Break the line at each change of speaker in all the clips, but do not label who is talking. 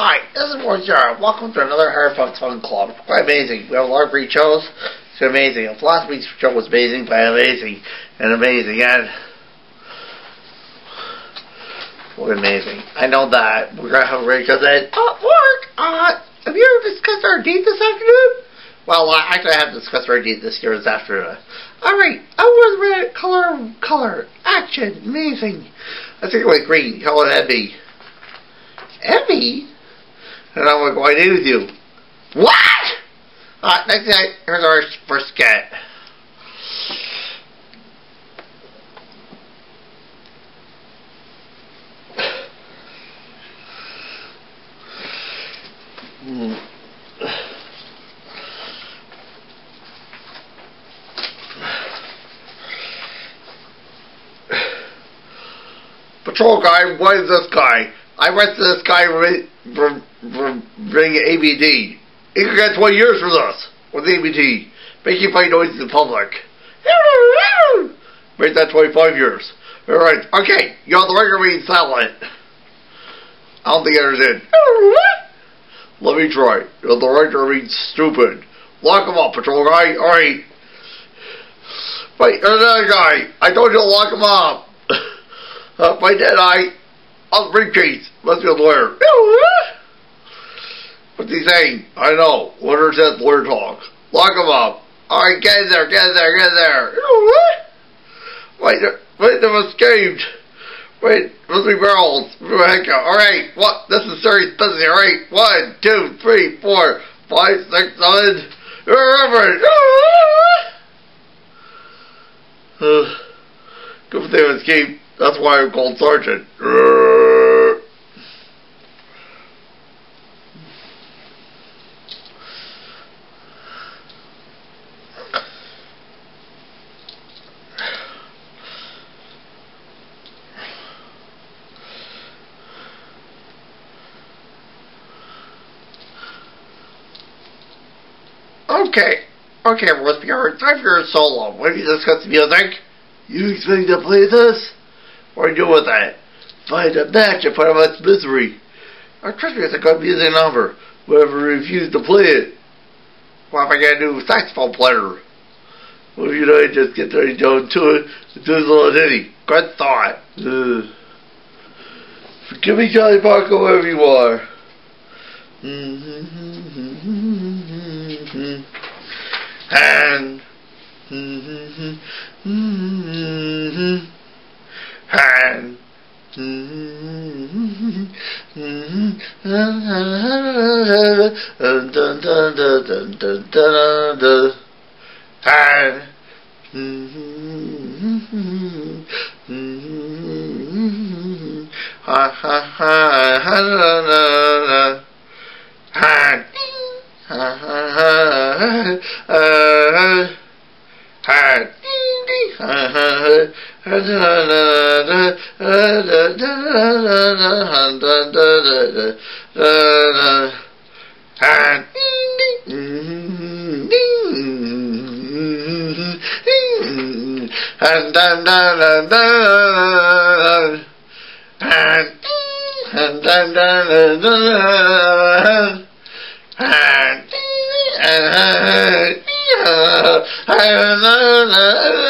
Hi, this is Jarrett. Welcome to another Harris Puppets Fun Club. Quite amazing. We have a lot of great shows. It's amazing. Last week's show was amazing, but amazing and amazing and what amazing. I know that we're gonna have a great show then. Uh, Mark, uh, have you ever discussed our date this afternoon? Well, I actually have discussed our date this year this afternoon. Alright, I was red, color, color, action, amazing. I think it went green. How would that be? Emmy? And I'm like, do I with you? What? Alright, next night, here's our first skit. Hmm. Patrol guy, what is this guy? I arrested this guy bringing ABD. He could get 20 years for this with ABD. Making funny noises in public. Make that 25 years. Alright, okay, you're on the record being silent. I don't think I understand. Let me try. You're the record being stupid. Lock him up, patrol guy. Alright. Wait, there's another guy. I told you to lock him up. uh, my dead eye. On the briefcase. Must be a lawyer. What's he saying? I know. What is that lawyer talk? Lock him up. Alright, get in there, get in there, get in there. Wait, wait, they've escaped. Wait, must be barrels. Alright, what? This is serious business. Alright, one, two, three, four, five, six, seven. Remember. Good for them escape. That's why I'm called Sergeant. Okay. Okay, alright. Time for your solo. What have you discussed music? You expect to play this? What are you doing with that? Find a match and put out misery. Our trust me, it's a good music number. Whoever refused to play it. What if I get a new saxophone player? If you know, just get ready to do it, do his little ditty. Good thought. Ugh. Forgive me, Charlie Parker, wherever you are. Mm-hmm. And and ha ha ha ha and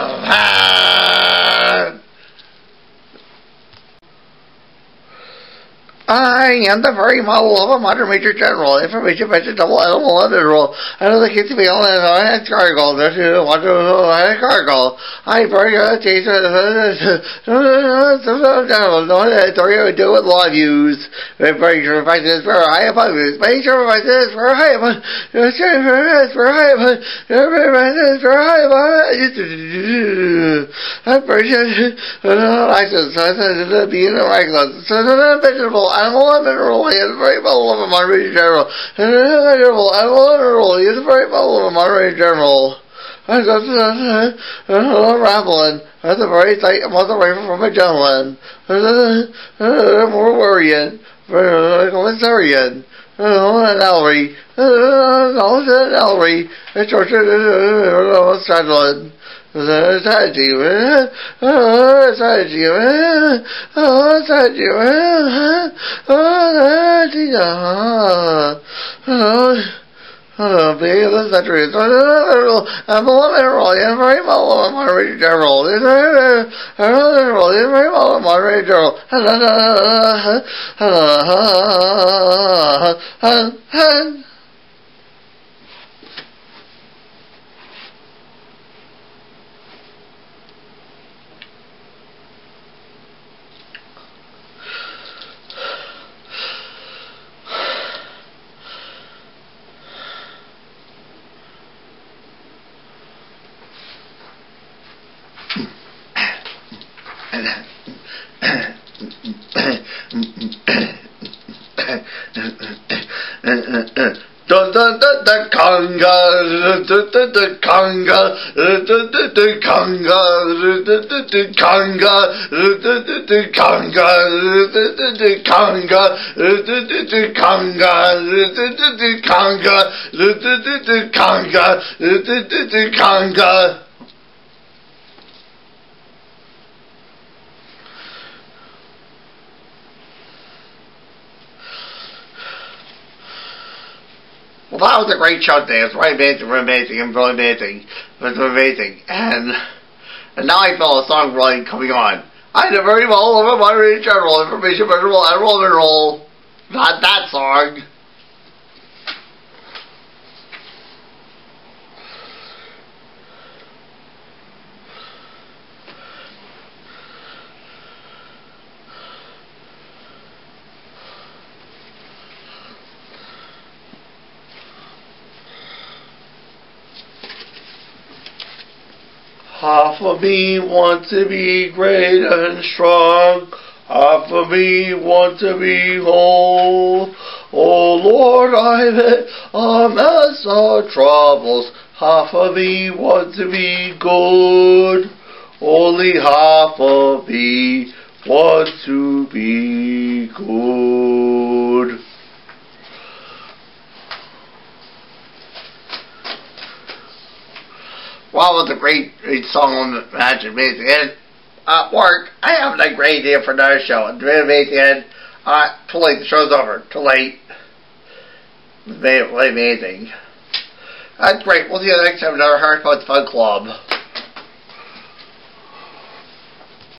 I am the very model of a modern major general. Information mentioned double animal London rule. I know the kids to be on I had cargo. There's a I had cargo. I very uh authority would do with law views. Very sure if I this for high above this. Make sure if I this for high above. For high above. For high above. I'm pretty sure. License. Being a regular. So, vegetable animal and mineral. He is very well of a moderator general. Vegetable animal and mineral. He is very well of a moderator general. I got rambling. That's a very tight month away from a gentleman. More worrying. Commissarian. An Ellery. An Ellery. George Stradlin. Inside you, oh, inside you, oh, inside you, oh, inside you, oh, oh, baby, the century is I'm a woman roll, I'm very well, I'm a radio general, I'm a roll, I'm very well, I'm a radio general. Dun dun dun dun conga, dun dun dun conga, dun dun conga, dun conga, dun conga, dun conga, dun conga, dun conga, dun dun dun conga, dun dun dun conga. Well, that was a great show today. It was really amazing, really amazing, and really amazing. It was amazing. And, and now I feel a song really coming on. I know very well over my general information, visual, and roll and roll. Not that song. Half of me want to be great and strong. Half of me want to be whole. Oh Lord, had a mess of troubles. Half of me want to be good. Only half of me want to be good. It was a great, great song on the Magic Amazing. And at work, I have a great idea for another show. It's very amazing. And uh, too late. The show's over. Too late. It's amazing. That's great. We'll see you next time. Another Harris Puppets Fun Club.